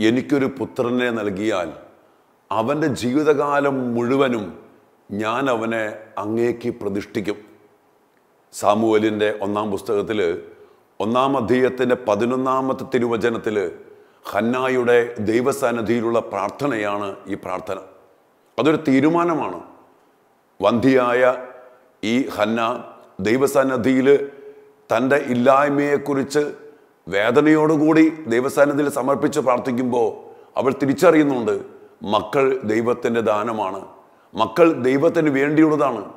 എനിക്കൊരു പുത്രനെ നൽകിയാൽ അവന്റെ ജീവിതകാലം മുഴുവനും ഞാൻ അവനെ അങ്ങേക്ക് പ്രതിഷ്ഠിക്കും. സാമുവലിന്റെ ഒന്നാം പുസ്തകത്തിൽ ഒന്നാം അധ്യയത്തിന്റെ പതിനൊന്നാമത്തെ തിരുവചനത്തിൽ ഹന്നായുടെ ദൈവസാന്നിധിയിലുള്ള പ്രാർത്ഥനയാണ് ഈ പ്രാർത്ഥന. അതൊരു തീരുമാനമാണ്. വന്ധിയായ ഈ ഹന്ന ദൈവസന്നിധിയിൽ തന്റെ ഇല്ലായ്മയെക്കുറിച്ച് വേദനയോടുകൂടി ദൈവസന്നിധിയിൽ സമർപ്പിച്ച് പ്രാർത്ഥിക്കുമ്പോൾ അവൾ തിരിച്ചറിയുന്നുണ്ട് മക്കൾ ദൈവത്തിന്റെ ദാനമാണ്. മക്കൾ ദൈവത്തിന് വേണ്ടിയുള്ളതാണ്.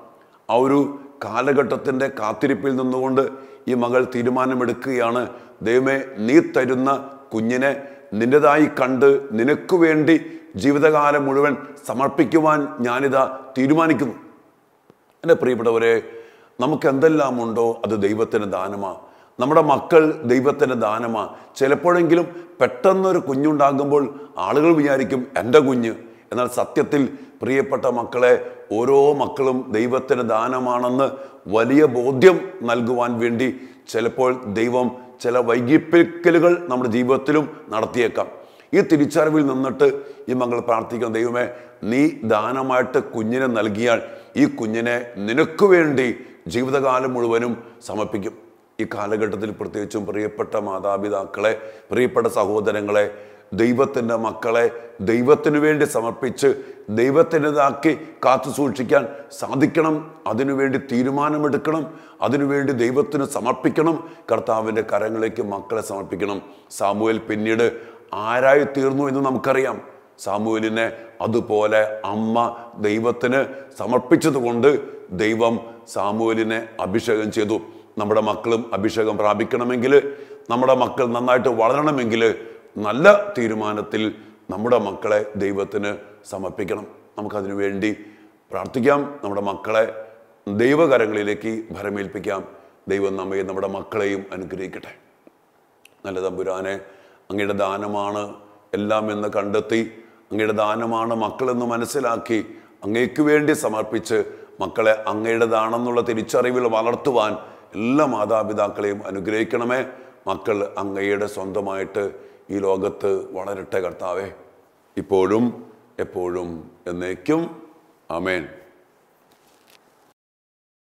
ആ ഒരു കാലഘട്ടത്തിന്റെ കാത്തിരിപ്പിൽ നിന്നുകൊണ്ട് ഈ മകൾ തീരുമാനമെടുക്കുകയാണ്. ദൈവമേ നീ തരുന്ന കുഞ്ഞിനെ നിന്റേതായി കണ്ട് നിനക്ക് വേണ്ടി ജീവിതകാലം മുഴുവൻ സമർപ്പിക്കുവാൻ ഞാനിതാ തീരുമാനിക്കുന്നു. എന്റെ പ്രിയപ്പെട്ടവരെ നമുക്ക് എന്തെല്ലാം ഉണ്ടോ അത് ദൈവത്തിന്റെ ദാനമാണ് നമ്മുടെ മക്കൾ ദൈവത്തിന്റെ ദാനമാണ് ചിലപ്പോഴെങ്കിലും പെട്ടെന്നൊരു കുഞ്ഞുണ്ടാകുമ്പോൾ ആളുകൾ വിചാരിക്കും എന്റെ കുഞ്ഞ്. എന്നാൽ സത്യത്തിൽ പ്രിയപ്പെട്ട മക്കളെ ഓരോ മക്കളും ദൈവത്തിന് ദാനമാണെന്ന് വലിയ ബോധ്യം നൽകുവാൻ വേണ്ടി ചിലപ്പോൾ ദൈവം ചില വൈകിപ്പിക്കലുകൾ നമ്മുടെ ജീവിതത്തിലും നടത്തിയേക്കാം. ഈ തിരിച്ചറിവിൽ നിന്നിട്ട് ഈ മകൾ പ്രാർത്ഥിക്കുന്ന ദൈവമേ നീ ദാനമായിട്ട് കുഞ്ഞിനെ നൽകിയാൽ ഈ കുഞ്ഞിനെ നിനക്ക് വേണ്ടി ജീവിതകാലം മുഴുവനും സമർപ്പിക്കും. ഈ കാലഘട്ടത്തിൽ പ്രത്യേകിച്ചും പ്രിയപ്പെട്ട മാതാപിതാക്കളെ പ്രിയപ്പെട്ട സഹോദരങ്ങളെ ദൈവത്തിന്റെ മക്കളെ ദൈവത്തിനു വേണ്ടി സമർപ്പിച്ച് ദൈവത്തിന്റെതാക്കി കാത്തു സൂക്ഷിക്കാൻ സാധിക്കണം. അതിനുവേണ്ടി തീരുമാനമെടുക്കണം. അതിനുവേണ്ടി ദൈവത്തിന് സമർപ്പിക്കണം. കർത്താവിന്റെ കരങ്ങളിലേക്ക് മക്കളെ സമർപ്പിക്കണം. സാമുവൽ പിന്നീട് ആരായി തീർന്നു എന്ന് നമുക്കറിയാം. സാമുവലിനെ അതുപോലെ അമ്മ ദൈവത്തിന് സമർപ്പിച്ചതുകൊണ്ട് ദൈവം സാമുവലിനെ അഭിഷേകം ചെയ്തു. നമ്മുടെ മക്കളും അഭിഷേകം പ്രാപിക്കണമെങ്കിൽ നമ്മുടെ മക്കൾ നന്നായിട്ട് വളരണമെങ്കിൽ നല്ല തീരുമാനത്തിൽ നമ്മുടെ മക്കളെ ദൈവത്തിന് സമർപ്പിക്കണം. നമുക്കതിനു വേണ്ടി പ്രാർത്ഥിക്കാം. നമ്മുടെ മക്കളെ ദൈവകരങ്ങളിലേക്ക് ഭരമേൽപ്പിക്കാം. ദൈവം നമ്മയും നമ്മുടെ മക്കളെയും അനുഗ്രഹിക്കട്ടെ. നല്ല തമ്പുരാനെ അങ്ങയുടെ ദാനമാണ് എല്ലാം എന്ന് കണ്ടെത്തി അങ്ങയുടെ ദാനമാണ് മക്കളെന്ന് മനസ്സിലാക്കി അങ്ങേക്ക് വേണ്ടി സമർപ്പിച്ച് മക്കളെ അങ്ങയുടേതാണെന്നുള്ള തിരിച്ചറിവിൽ വളർത്തുവാൻ എല്ലാ മാതാപിതാക്കളെയും അനുഗ്രഹിക്കണമേ. മക്കൾ അങ്ങയുടെ സ്വന്തമായിട്ട് ഈ ലോകത്ത് വളരട്ടെ കർത്താവേ. ഇപ്പോഴും എപ്പോഴും എന്നേക്കും. അമേൻ